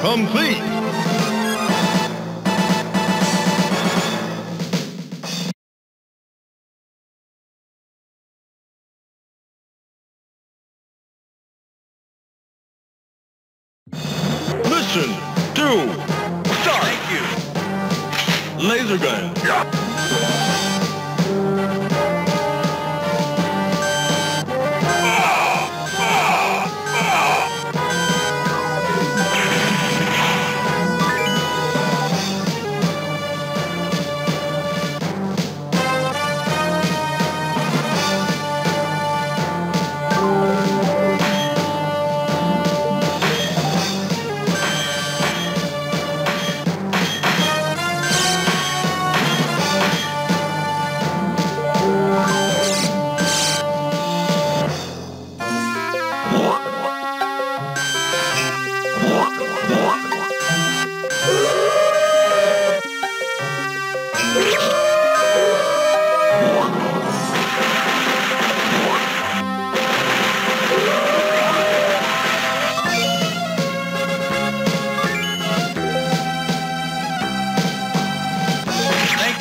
Complete.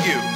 you.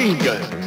Machine gun.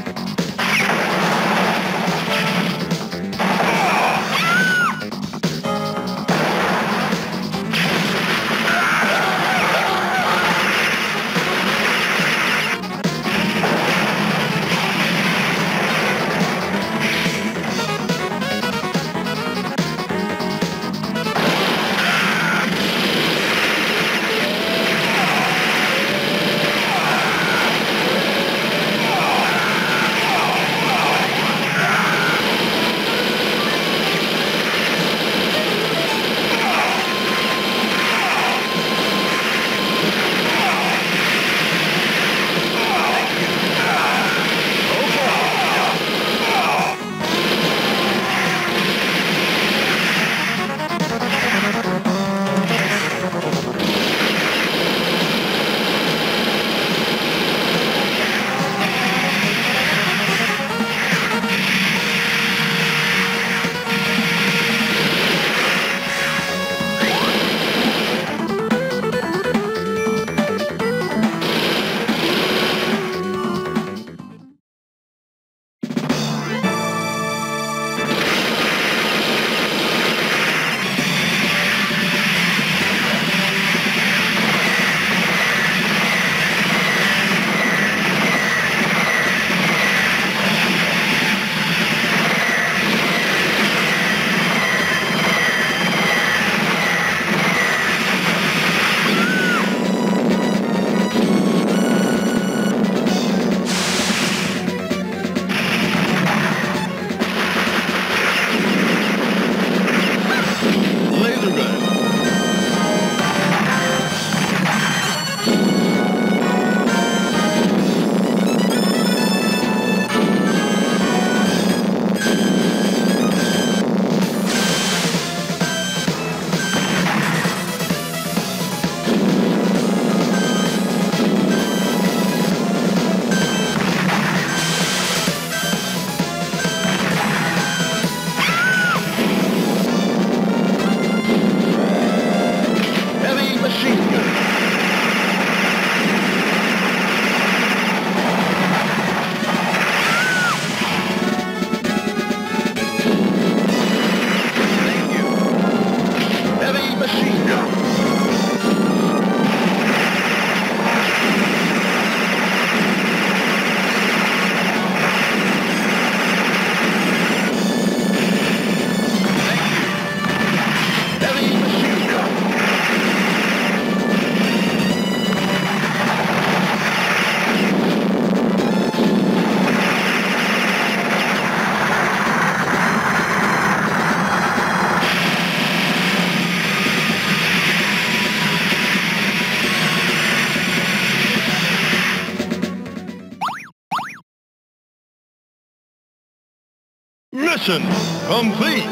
Mission complete.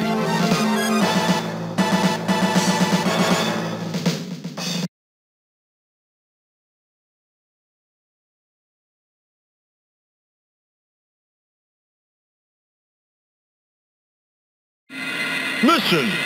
Mission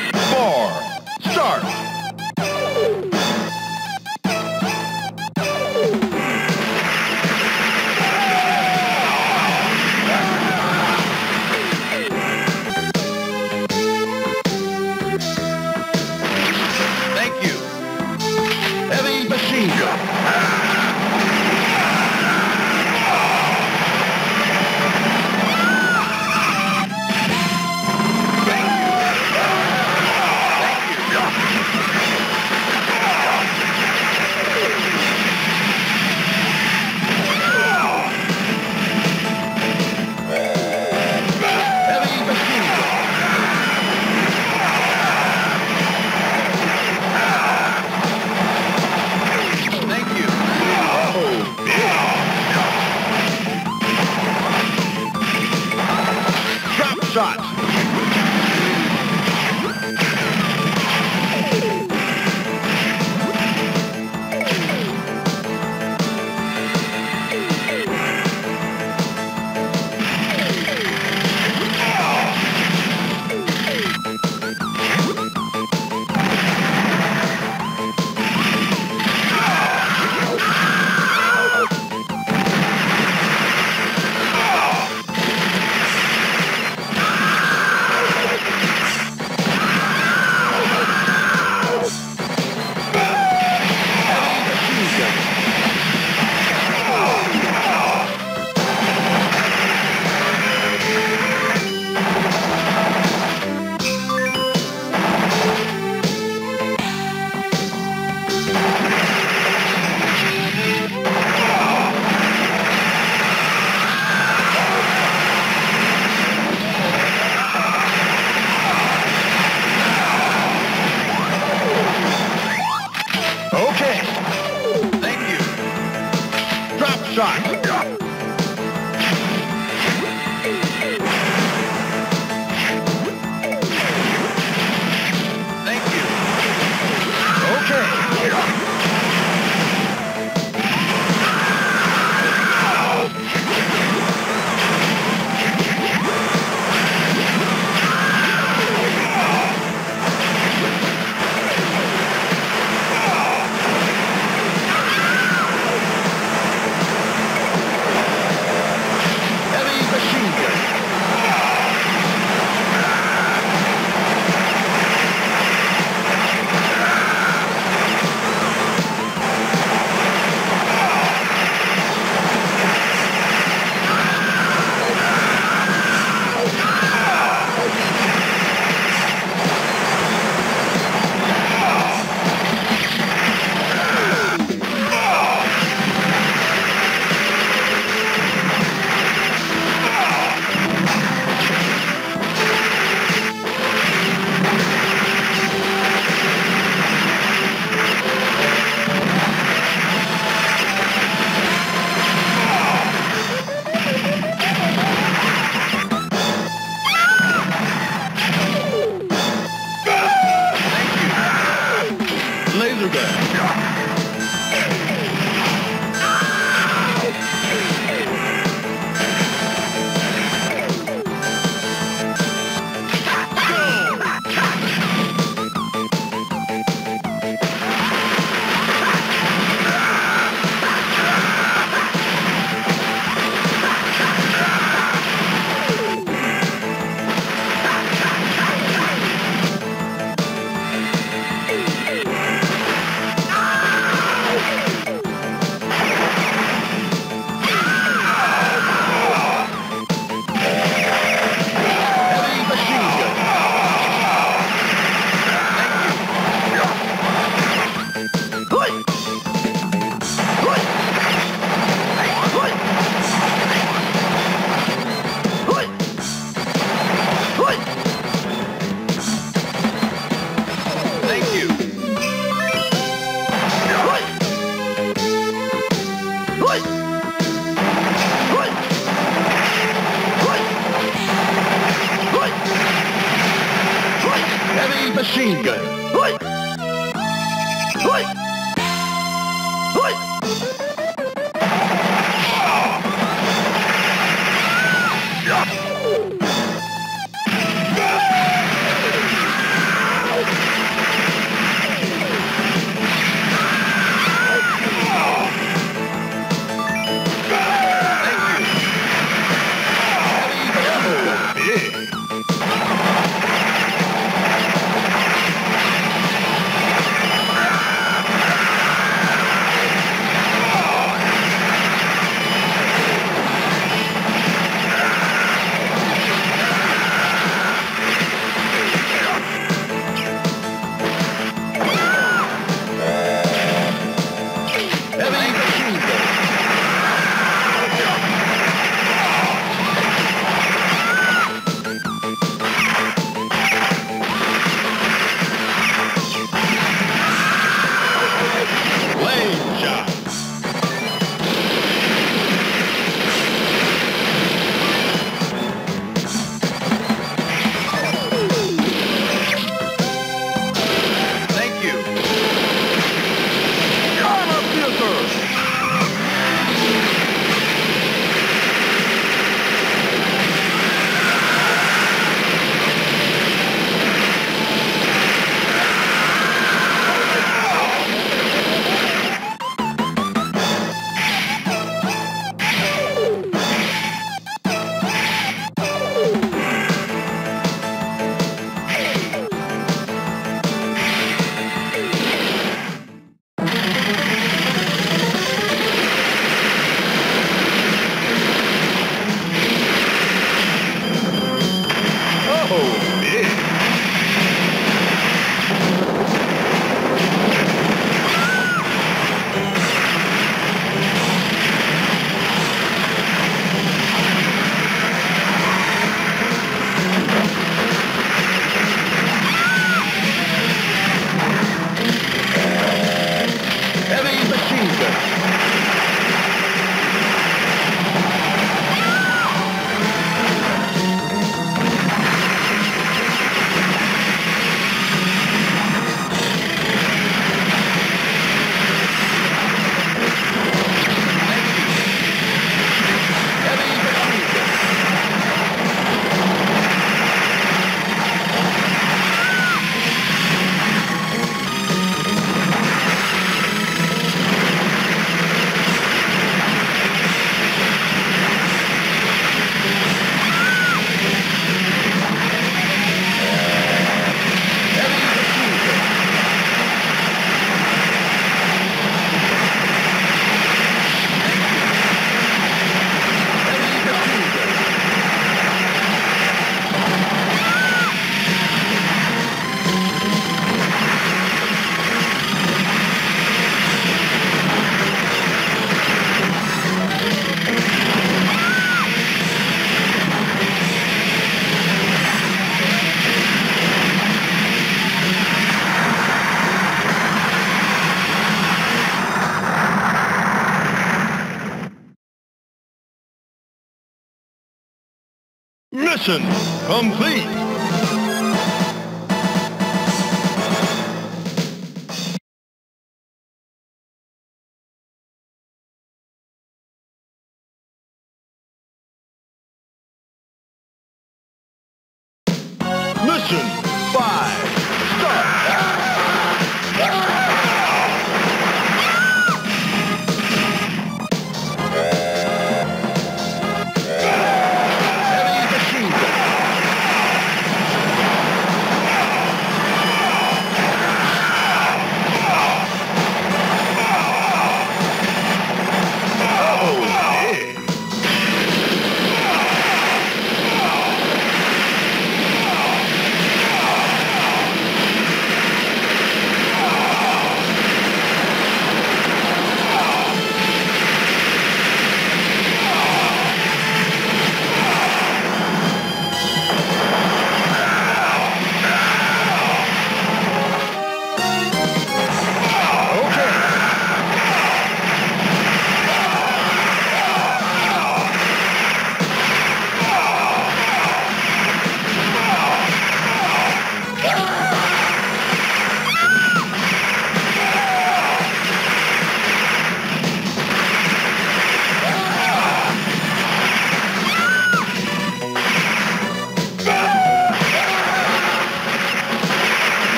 Complete.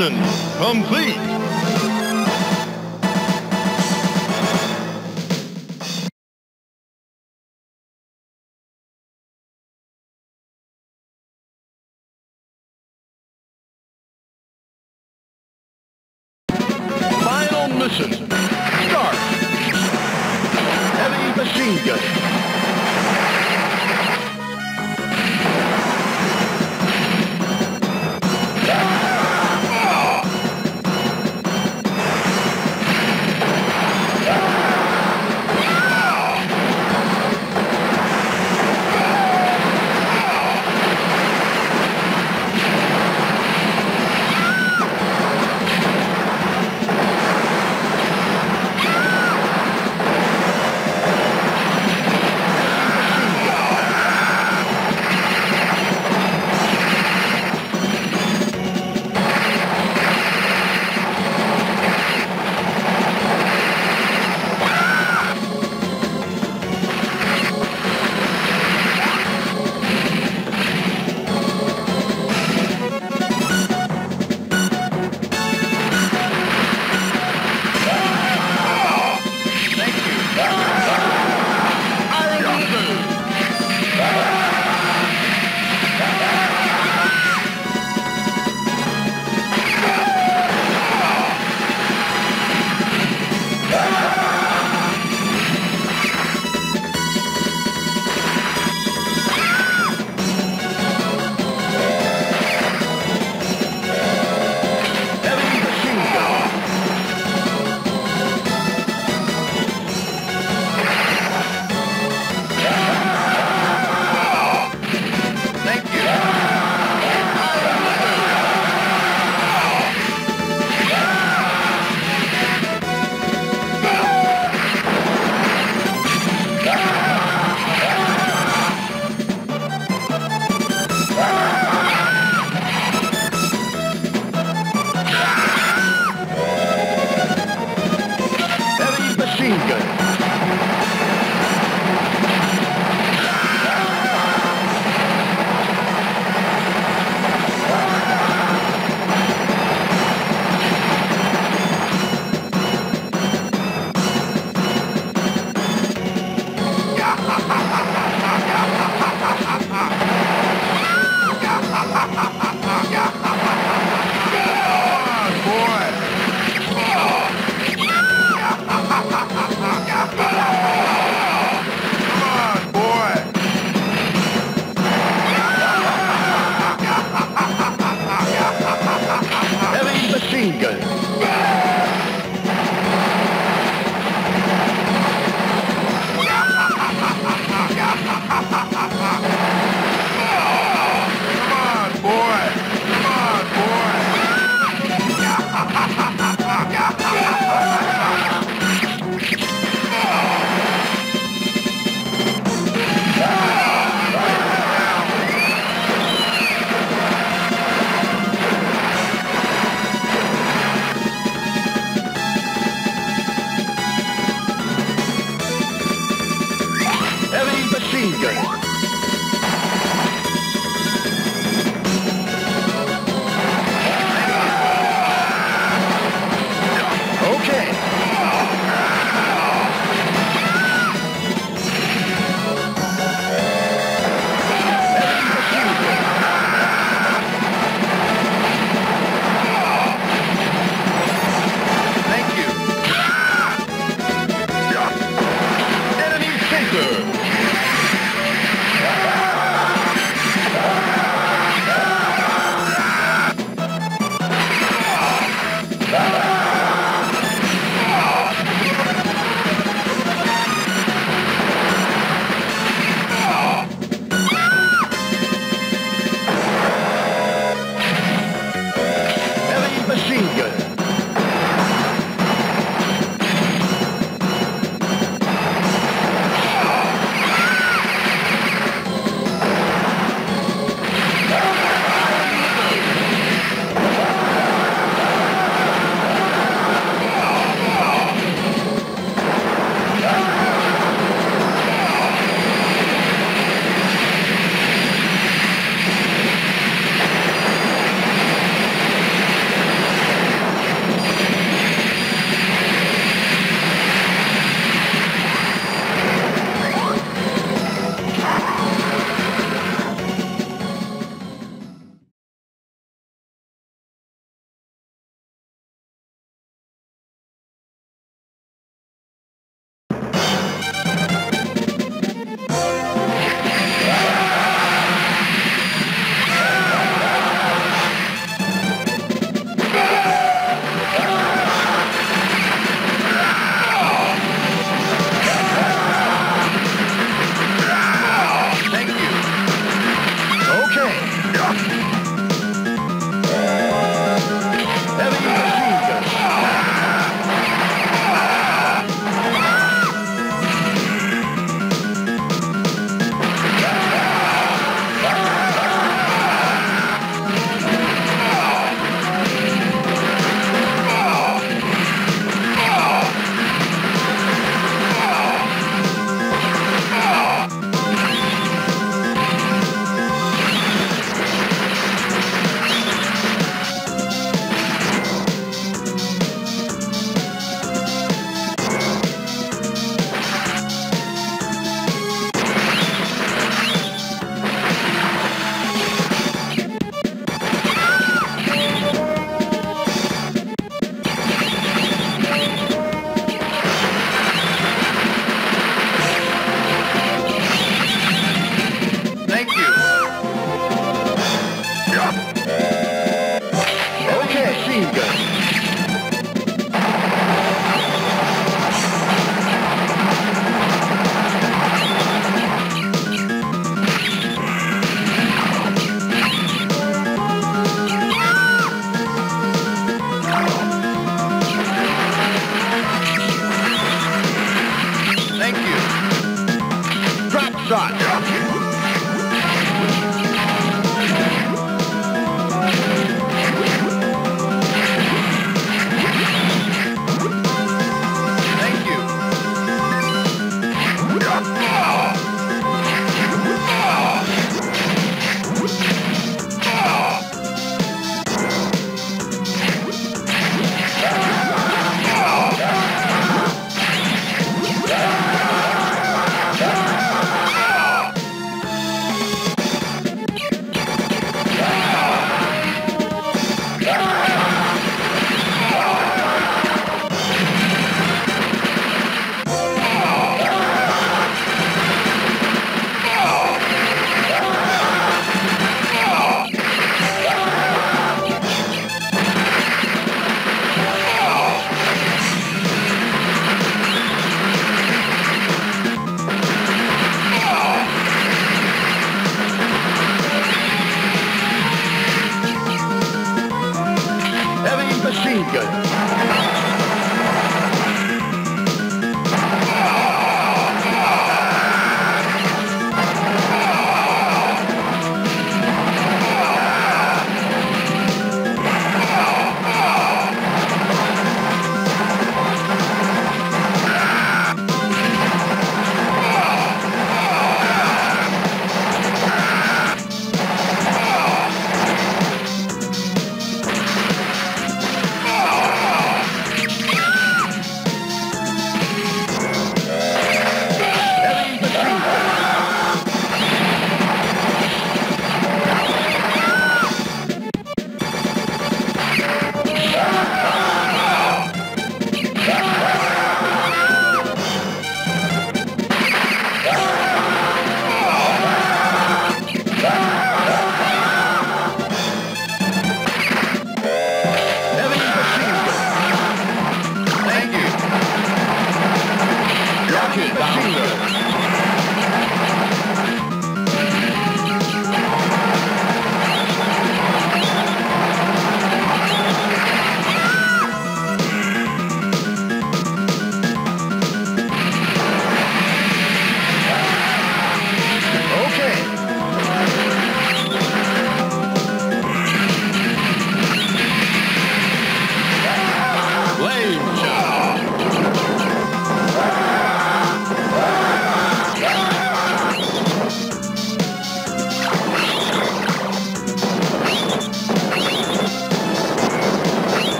Mission complete.